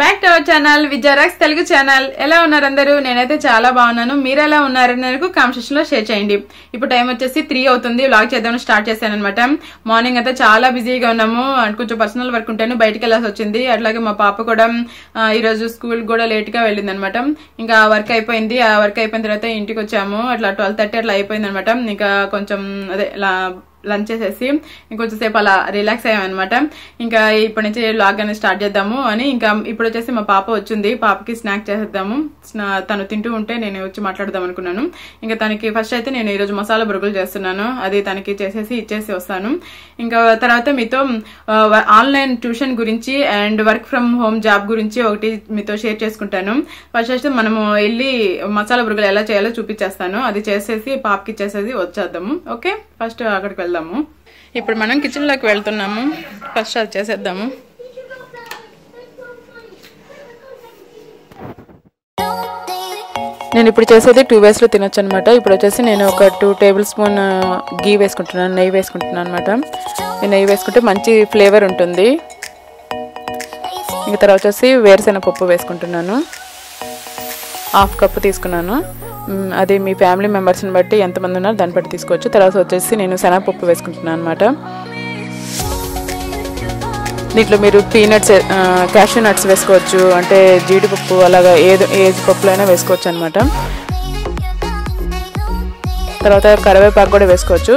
Back our channel Vijaya rocks Telugu channel. ఎలా ఉన్నారు అందరూ? నేనైతే చాలా బాగున్నాను. మీరు ఎలా ఉన్నారు నాకు కామెంట్లో షేర్ చేయండి. ఇప్పుడు టైం వచ్చేసి త్రీ అవుతుంది. వ్లాగ్ చేద్దామని స్టార్ట్ చేశాను అనమాట మార్నింగ్ అయితే చాలా బిజీగా ఉన్నాము. అండ్ కొంచెం పర్సనల్ వర్క్ ఉంటాను బయటకు వెళ్ళాల్సి వచ్చింది. అట్లాగే మా పాప కూడా ఈరోజు స్కూల్ కూడా లేట్గా వెళ్ళింది అనమాట ఇంకా వర్క్ అయిపోయింది. ఆ వర్క్ అయిపోయిన తర్వాత ఇంటికి వచ్చాము. అట్లా ట్వెల్వ్ థర్టీ అట్లా అయిపోయింది అనమాట ఇంకా కొంచెం అదే లంచ్ చేసేసి ఇంకొంచెంసేపు అలా రిలాక్స్ అయ్యామన్నమాట. ఇంకా ఇప్పటి నుంచి లాగ్ అనేది స్టార్ట్ చేద్దాము అని ఇంకా ఇప్పుడు వచ్చేసి మా పాప వచ్చింది. పాపకి స్నాక్ చేసేద్దాము. తను తింటూ ఉంటే నేను వచ్చి మాట్లాడదాం అనుకున్నాను. ఇంకా తనకి ఫస్ట్ అయితే నేను ఈరోజు మసాలా బురుగులు చేస్తున్నాను. అది తనకి చేసేసి ఇచ్చేసి వస్తాను. ఇంకా తర్వాత మీతో ఆన్లైన్ ట్యూషన్ గురించి and work from home job గురించి ఒకటి మీతో షేర్ చేసుకుంటాను. ఫస్ట్ అయితే మనము వెళ్ళి మసాలా బురుగులు ఎలా చేయాలో చూపించేస్తాను. అది చేసేసి పాపకి ఇచ్చేసేసి వచ్చేద్దాము. ఓకే? ఫస్ట్ అక్కడికి వెళ్దాము. ఇప్పుడు మనం కిచెన్లోకి వెళ్తున్నాము. ఫస్ట్ అది చేసేద్దాము. నేను ఇప్పుడు చేసేది టూ వేస్లో తినొచ్చు అనమాట ఇప్పుడు వచ్చేసి నేను ఒక టూ టేబుల్ స్పూన్ గీ వేసుకుంటున్నాను నెయ్యి వేసుకుంటున్నాను అనమాట. ఈ నెయ్యి వేసుకుంటే మంచి ఫ్లేవర్ ఉంటుంది. ఇంకా తర్వాత వచ్చేసి వేరుశెనగ పప్పు వేసుకుంటున్నాను. హాఫ్ కప్పు తీసుకున్నాను. అది మీ ఫ్యామిలీ మెంబర్స్ని బట్టి ఎంతమంది ఉన్నారో దాన్ని బట్టి తీసుకోవచ్చు. తర్వాత వచ్చేసి నేను శనగపప్పు వేసుకుంటున్నాను అనమాట దీంట్లో మీరు పీనట్స్ క్యాషూ నట్స్ వేసుకోవచ్చు అంటే జీడిపప్పు అలాగా ఏది ఏది పప్పులైనా వేసుకోవచ్చు అనమాట తర్వాత కరివేపాకు కూడా వేసుకోవచ్చు.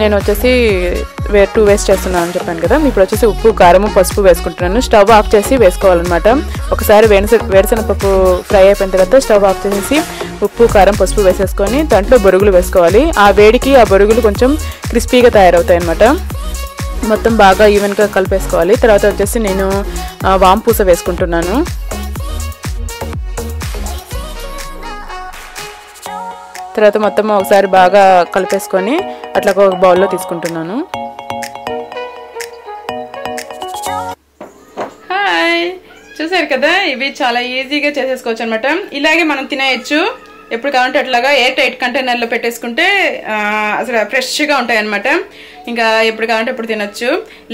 నేను వచ్చేసి వే టూ వేస్ట్ చేస్తున్నాను అని చెప్పాను కదా ఇప్పుడు వచ్చేసి ఉప్పు కారము పసుపు వేసుకుంటున్నాను. స్టవ్ ఆఫ్ చేసి వేసుకోవాలన్నమాట. ఒకసారి వేరుసె వేరుశనగపప్పు ఫ్రై అయిపోయిన తర్వాత స్టవ్ ఆఫ్ చేసేసి ఉప్పు కారం పసుపు వేసేసుకొని దాంట్లో బొరుగులు వేసుకోవాలి. ఆ వేడికి ఆ బొరుగులు కొంచెం క్రిస్పీగా తయారవుతాయి అనమాట మొత్తం బాగా ఈవెన్గా కలిపేసుకోవాలి. తర్వాత వచ్చేసి నేను వాంపూస వేసుకుంటున్నాను. తర్వాత మొత్తం ఒకసారి బాగా కలిపేసుకొని అట్లా ఒక బౌల్లో తీసుకుంటున్నాను. హాయ్. చూసారు కదా ఇవి చాలా ఈజీగా చేసేసుకోవచ్చు అనమాట ఇలాగే మనం తినేయచ్చు. ఎప్పుడు కావాలంటే అట్లాగా ఎయిర్ టైట్ కంటైనర్లో పెట్టేసుకుంటే అసలు ఫ్రెష్గా ఉంటాయి అనమాట ఇంకా ఎప్పుడు కావాలంటే ఎప్పుడు తినొచ్చు.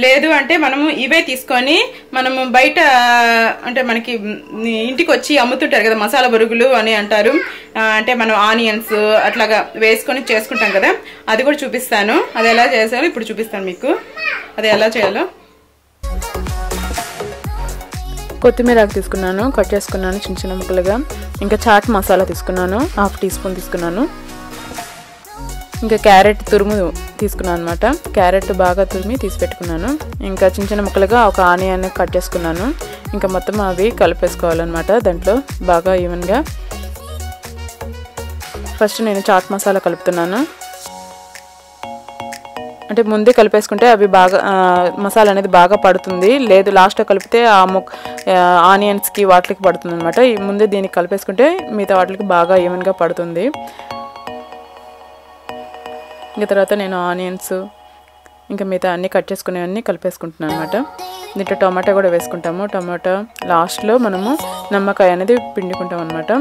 లేదు అంటే మనము ఇవే తీసుకొని మనము బయట అంటే మనకి ఇంటికి వచ్చి అమ్ముతుంటారు కదా మసాలా బొరుగులు అని అంటారు. అంటే మనం ఆనియన్స్ అట్లాగా వేసుకొని చేసుకుంటాం కదా అది కూడా చూపిస్తాను. అది ఎలా చేసాలో ఇప్పుడు చూపిస్తాను మీకు. అది ఎలా చేయాలో. కొత్తిమీర ఆకు తీసుకున్నాను కట్ చేసుకున్నాను చిన్న చిన్న ముక్కలుగా. ఇంకా చాట్ మసాలా తీసుకున్నాను హాఫ్ టీ స్పూన్ తీసుకున్నాను. ఇంకా క్యారెట్ తురుము తీసుకున్నాను అనమాట క్యారెట్ బాగా తురిమి తీసి పెట్టుకున్నాను. ఇంకా చిన్న చిన్న ముక్కలుగా ఒక ఆనియన్ కట్ చేసుకున్నాను. ఇంకా మొత్తం అవి కలిపేసుకోవాలన్నమాట దాంట్లో బాగా ఈవెన్గా ఫస్ట్ నేను చాట్ మసాలా కలుపుతున్నాను. అంటే ముందే కలిపేసుకుంటే అవి బాగా మసాలా అనేది బాగా పడుతుంది. లేదు లాస్ట్లో కలిపితే ఆ ముక్ ఆనియన్స్కి వాటికి పడుతుంది అనమాట ముందే దీనికి కలిపేసుకుంటే మిగతా వాటికి బాగా ఈవెన్గా పడుతుంది. ఇంకా తర్వాత నేను ఆనియన్స్ ఇంకా మిగతా అన్నీ కట్ చేసుకునేవన్నీ కలిపేసుకుంటున్నాను అనమాట దీంట్లో టమాటా కూడా వేసుకుంటాము. టమాటా లాస్ట్లో మనము నిమ్మకాయ అనేది పిండుకుంటాం అనమాట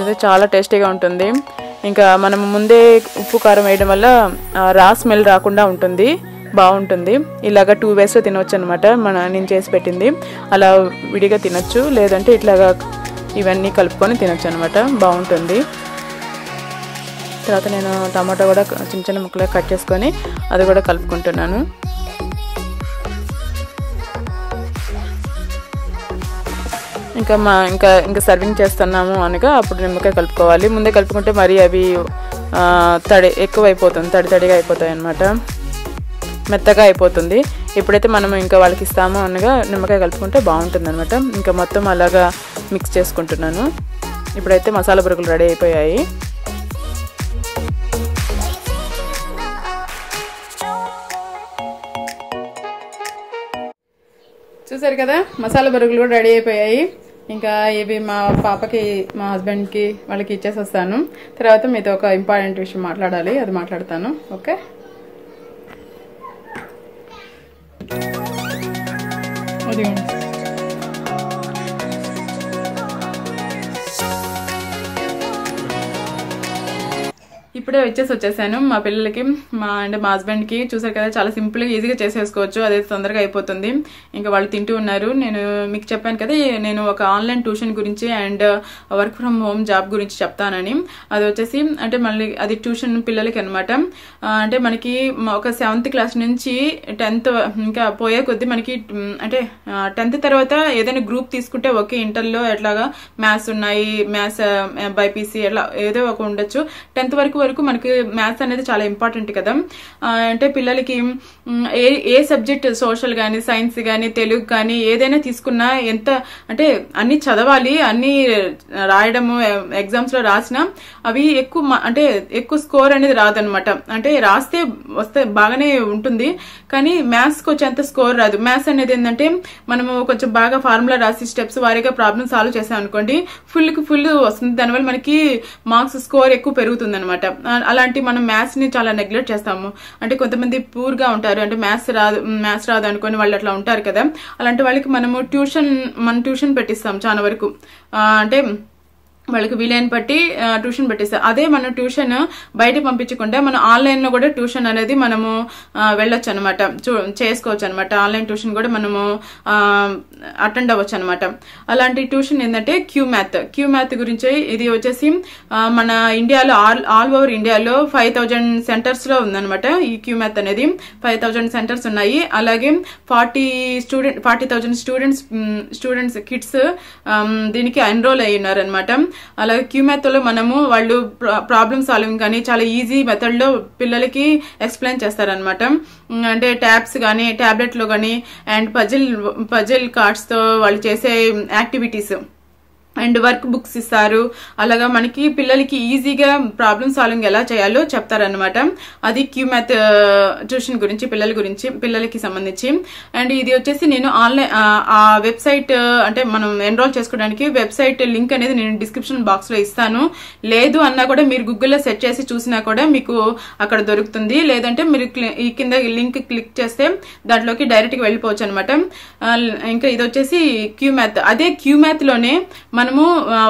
అయితే చాలా టేస్టీగా ఉంటుంది. ఇంకా మనం ముందే ఉప్పు కారం వేయడం వల్ల రా స్మెల్ రాకుండా ఉంటుంది బాగుంటుంది. ఇలాగా టూ వేస్లో తినవచ్చు అనమాట మన నేను చేసి పెట్టింది. అలా విడిగా తినచ్చు లేదంటే ఇట్లాగా ఇవన్నీ కలుపుకొని తినచ్చు అనమాట బాగుంటుంది. తర్వాత నేను టమాటా కూడా చిన్న చిన్న ముక్కలుగా కట్ చేసుకొని అది కూడా కలుపుకుంటున్నాను. ఇంకా మా ఇంకా ఇంకా సర్వింగ్ చేస్తున్నాము అనగా అప్పుడు నిమ్మకాయ కలుపుకోవాలి. ముందే కలుపుకుంటే మరీ అవి తడి ఎక్కువ అయిపోతుంది తడి తడిగా అయిపోతాయి అనమాట మెత్తగా అయిపోతుంది. ఎప్పుడైతే మనం ఇంకా వాళ్ళకి ఇస్తామో అనగా నిమ్మకాయ కలుపుకుంటే బాగుంటుంది అనమాట ఇంకా మొత్తం అలాగా మిక్స్ చేసుకుంటున్నాను. ఇప్పుడైతే మసాలా బురుగులు రెడీ అయిపోయాయి. చూసారు కదా? మసాలా బరుగులు కూడా రెడీ అయిపోయాయి. ఇంకా ఇవి మా పాపకి మా హస్బెండ్కి వాళ్ళకి ఇచ్చేసి వస్తాను. తర్వాత మీతో ఒక ఇంపార్టెంట్ విషయం మాట్లాడాలి అది మాట్లాడతాను. ఓకే? అదిగోండి. ఇప్పుడే వచ్చేసి వచ్చేసాను. మా పిల్లలకి మా అంటే మా హస్బెండ్కి చూసారు కదా చాలా సింపుల్గా ఈజీగా చేసేసుకోవచ్చు. అదే తొందరగా అయిపోతుంది. ఇంకా వాళ్ళు తింటూ ఉన్నారు. నేను మీకు చెప్పాను కదా నేను ఒక ఆన్లైన్ ట్యూషన్ గురించి and work from home job గురించి చెప్తానని. అది వచ్చేసి అంటే మళ్ళీ అది ట్యూషన్ పిల్లలకి అనమాట అంటే మనకి ఒక సెవెంత్ క్లాస్ నుంచి టెన్త్ ఇంకా పోయే కొద్దీ మనకి అంటే టెన్త్ తర్వాత ఏదైనా గ్రూప్ తీసుకుంటే ఓకే ఇంటర్లో ఎట్లాగా మ్యాథ్స్ ఉన్నాయి మ్యాథ్స్ బైపీసీ uh, అట్లా ఏదో ఒక ఉండొచ్చు. టెన్త్ వరకు వరకు మనకి మ్యాథ్స్ అనేది చాలా ఇంపార్టెంట్ కదా. అంటే పిల్లలకి ఏ ఏ సబ్జెక్ట్ సోషల్ కానీ సైన్స్ కానీ తెలుగు కానీ ఏదైనా తీసుకున్నా ఎంత అంటే అన్ని చదవాలి అన్ని రాయడము ఎగ్జామ్స్లో రాసినా అవి ఎక్కువ మ- అంటే ఎక్కువ స్కోర్ అనేది రాదనమాట. అంటే రాస్తే వస్తే బాగానే ఉంటుంది కానీ మ్యాథ్స్కి వచ్చేంత స్కోర్ రాదు. మ్యాథ్స్ అనేది ఏంటంటే మనము కొంచెం బాగా ఫార్ములా రాసి స్టెప్స్ వారీగా ప్రాబ్లమ్ సాల్వ్ చేసాం అనుకోండి ఫుల్ ఫుల్ వస్తుంది. దానివల్ల మనకి మార్క్స్ స్కోర్ ఎక్కువ పెరుగుతుంది అనమాట అలాంటి మనం మ్యాథ్స్ని చాలా నెగ్లెక్ట్ చేస్తాము. అంటే కొంతమంది పూర్గా ఉంటారు. అంటే మ్యాథ్స్ రాదు మ్యాథ్స్ రాదు అనుకుని వాళ్ళు అట్లా ఉంటారు కదా. అలాంటి వాళ్ళకి మనము ట్యూషన్ మన ట్యూషన్ పెట్టిస్తాం చాలా వరకు. అంటే వాళ్ళకి వీలైన బట్టి ట్యూషన్ పెట్టిస్తారు అదే మనం ట్యూషన్ బయట పంపించకుండా మనం ఆన్లైన్లో కూడా ట్యూషన్ అనేది మనము వెళ్ళొచ్చు అనమాట చేసుకోవచ్చు అనమాట ఆన్లైన్ ట్యూషన్ కూడా మనము అటెండ్ అవ్వచ్చు అనమాట అలాంటి ట్యూషన్ ఏంటంటే క్యూ మ్యాథ్ క్యూ మ్యాథ్ గురించి ఇది వచ్చేసి మన ఇండియాలో ఆల్ ఆల్ ఓవర్ ఇండియాలో ఫైవ్ థౌజండ్ సెంటర్స్లో ఉందన్నమాట ఈ క్యూ మ్యాథ్ అనేది. ఫైవ్ థౌజండ్ సెంటర్స్ ఉన్నాయి. అలాగే forty student forty thousand students students kids దీనికి ఎన్రోల్ అయ్యి ఉన్నారనమాట అలాగే క్యూ మెథడ్లో మనము వాళ్ళు ప్రాబ్లమ్ సాల్వింగ్ కానీ చాలా ఈజీ మెథడ్లో పిల్లలకి ఎక్స్ప్లెయిన్ చేస్తారనమాట అంటే ట్యాబ్స్ కానీ టాబ్లెట్లో కానీ అండ్ పజిల్ పజిల్ కార్డ్స్తో వాళ్ళు చేసే యాక్టివిటీస్ అండ్ వర్క్ బుక్స్ ఇస్తారు. అలాగా మనకి పిల్లలకి ఈజీగా ప్రాబ్లమ్ సాల్వింగ్ ఎలా చేయాలో చెప్తారనమాట అది క్యూ మ్యాథ్ ట్యూషన్ గురించి పిల్లల గురించి పిల్లలకి సంబంధించి. అండ్ ఇది వచ్చేసి నేను ఆన్లైన్ ఆ వెబ్సైట్ అంటే మనం ఎన్రోల్ చేసుకోవడానికి వెబ్సైట్ లింక్ అనేది నేను డిస్క్రిప్షన్ బాక్స్లో ఇస్తాను. లేదు అన్నా కూడా మీరు గూగుల్లో సెర్చ్ చేసి చూసినా కూడా మీకు అక్కడ దొరుకుతుంది. లేదంటే మీరు క్లి- ఈ కింద లింక్ క్లిక్ చేస్తే దాంట్లోకి డైరెక్ట్గా వెళ్ళిపోవచ్చు అనమాట ఇంకా ఇది వచ్చేసి క్యూ మ్యాథ్ అదే క్యూ మ్యాథ్లోనే మనము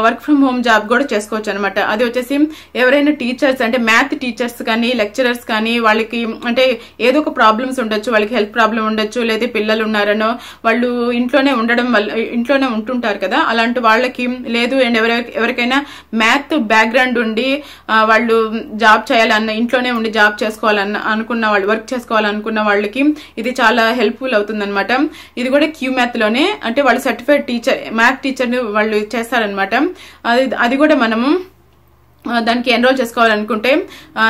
వర్క్ ఫ్రమ్ హోమ్ జాబ్ కూడా చేసుకోవచ్చు అనమాట అది వచ్చేసి ఎవరైనా టీచర్స్ అంటే మ్యాథ్ టీచర్స్ కానీ లెక్చరర్స్ కానీ వాళ్ళకి అంటే ఏదో ఒక ప్రాబ్లమ్స్ ఉండొచ్చు వాళ్ళకి హెల్త్ ప్రాబ్లం ఉండొచ్చు లేదా పిల్లలు ఉన్నారనో వాళ్ళు ఇంట్లోనే ఉండడం వల్ల ఇంట్లోనే ఉంటుంటారు కదా. అలాంటి వాళ్ళకి లేదు అండ్ ఎవరి ఎవరికైనా మ్యాథ్ బ్యాక్గ్రౌండ్ ఉండి వాళ్ళు జాబ్ చేయాలన్న ఇంట్లోనే ఉండి జాబ్ చేసుకోవాలన్న అనుకున్న వాళ్ళు వర్క్ చేసుకోవాలనుకున్న వాళ్ళకి ఇది చాలా హెల్ప్ఫుల్ అవుతుంది ఇది కూడా క్యూ మ్యాథ్లోనే అంటే వాళ్ళు సర్టిఫైడ్ టీచర్ మ్యాథ్ టీచర్ వాళ్ళు చేస్తారనమాట అది అది కూడా మనము దానికి ఎన్రోల్ చేసుకోవాలనుకుంటే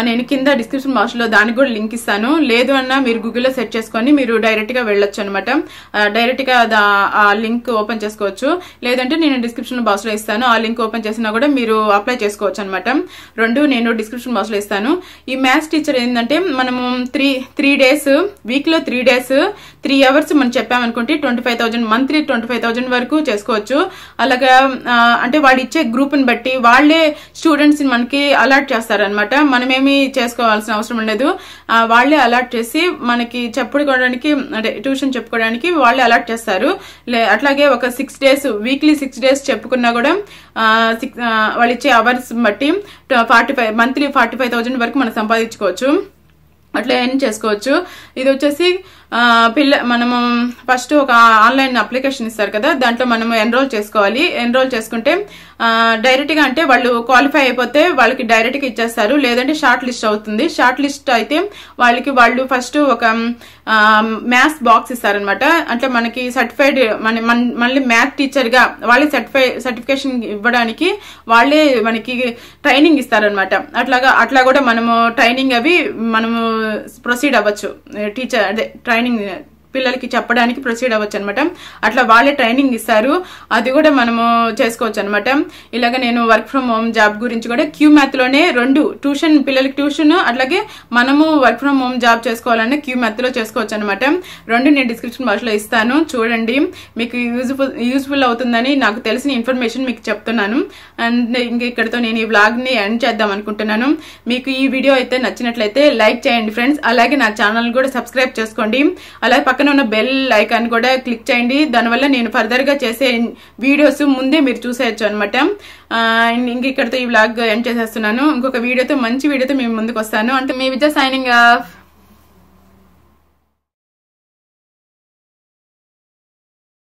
నేను కింద డిస్క్రిప్షన్ బాక్స్లో దానికి కూడా లింక్ ఇస్తాను. లేదు అన్న మీరు గూగుల్లో సెర్చ్ చేసుకొని మీరు డైరెక్ట్గా వెళ్ళొచ్చు అనమాట డైరెక్ట్గా దా- ఆ లింక్ ఓపెన్ చేసుకోవచ్చు. లేదంటే నేను డిస్క్రిప్షన్ బాక్స్లో ఇస్తాను. ఆ లింక్ ఓపెన్ చేసినా కూడా మీరు అప్లై చేసుకోవచ్చు అనమాట రెండు నేను డిస్క్రిప్షన్ బాక్స్లో ఇస్తాను. ఈ మ్యాథ్స్ టీచర్ ఏంటంటే మనము త్రీ త్రీ డేస్ వీక్లో త్రీ డేస్ త్రీ అవర్స్ మనం చెప్పామనుకుంటే twenty five thousand monthly twenty five thousand వరకు చేసుకోవచ్చు. అలాగా అంటే వాడు ఇచ్చే గ్రూప్ని బట్టి వాళ్ళే స్టూడెంట్స్ ని మనకి అలాట్ చేస్తారనమాట మనమేమి చేసుకోవాల్సిన అవసరం ఉండదు. వాళ్ళే అలాట్ చేసి మనకి చెప్పుకోవడానికి అంటే ట్యూషన్ చెప్పుకోవడానికి వాళ్ళే అలాట్ చేస్తారు. లే అట్లాగే ఒక six days weekly six days చెప్పుకున్నా కూడా సిక్స్ వాళ్ళు ఇచ్చే అవర్స్ బట్టి forty five monthly forty five thousand వరకు మనం సంపాదించుకోవచ్చు. అట్లా ఏం చేసుకోవచ్చు. ఇది వచ్చేసి పిల్ల మనము ఫస్ట్ ఒక ఆన్లైన్ అప్లికేషన్ ఇస్తారు కదా దాంట్లో మనము ఎన్రోల్ చేసుకోవాలి. ఎన్రోల్ చేసుకుంటే డైరెక్ట్గా అంటే వాళ్ళు క్వాలిఫై అయిపోతే వాళ్ళకి డైరెక్ట్గా ఇచ్చేస్తారు. లేదంటే షార్ట్ లిస్ట్ అవుతుంది. షార్ట్ లిస్ట్ అయితే వాళ్ళకి వాళ్ళు ఫస్ట్ ఒక మ్యాథ్స్ బాక్స్ ఇస్తారనమాట. అంటే మనకి సర్టిఫైడ్ మన మళ్ళీ మ్యాథ్ టీచర్గా వాళ్ళే సర్టిఫై సర్టిఫికేషన్ ఇవ్వడానికి వాళ్ళే మనకి ట్రైనింగ్ ఇస్తారనమాట. అట్లాగా అట్లా కూడా మనము ట్రైనింగ్ అవి మనము ప్రొసీడ్ అవ్వచ్చు. టీచర్ అదే ట్రైనింగ్ పిల్లలకి చెప్పడానికి ప్రొసీడ్ అవ్వచ్చు అనమాట అట్లా వాళ్ళే ట్రైనింగ్ ఇస్తారు. అది కూడా మనము చేసుకోవచ్చు అనమాట ఇలాగ నేను వర్క్ ఫ్రమ్ హోమ్ జాబ్ గురించి కూడా క్యూ మ్యాథ్లోనే రెండు ట్యూషన్ పిల్లలకి ట్యూషన్ అట్లాగే మనము వర్క్ ఫ్రమ్ హోమ్ జాబ్ చేసుకోవాలంటే క్యూ మ్యాథ్లో చేసుకోవచ్చు అనమాట రెండు నేను డిస్క్రిప్షన్ బాక్స్లో ఇస్తాను. చూడండి మీకు యూజ్ఫుల్ యూజ్ఫుల్ అవుతుందని నాకు తెలిసిన ఇన్ఫర్మేషన్ మీకు చెప్తున్నాను. అండ్ ఇంక ఇక్కడతో నేను ఈ వ్లాగ్ని ఎండ్ చేద్దాం అనుకుంటున్నాను. మీకు ఈ వీడియో అయితే నచ్చినట్లయితే లైక్ చేయండి ఫ్రెండ్స్. అలాగే నా ఛానల్ కూడా సబ్స్క్రైబ్ చేసుకోండి. అలాగే పక్కన ఉన్న బెల్ ఐకాన్ కూడా క్లిక్ చేయండి. దానివల్ల నేను ఫర్దర్గా చేసే వీడియోస్ ముందే మీరు చూసేయచ్చు అనమాట ఇంక ఇక్కడతో ఈ వ్లాగ్ ఎండ్ చేసేస్తున్నాను. ఇంకొక వీడియోతో మంచి వీడియోతో మేము ముందుకు వస్తాను అంటే మీ విజయ సైనింగ్ ఆఫ్